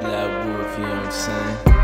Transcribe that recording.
Black Wolf, you know what I'm saying?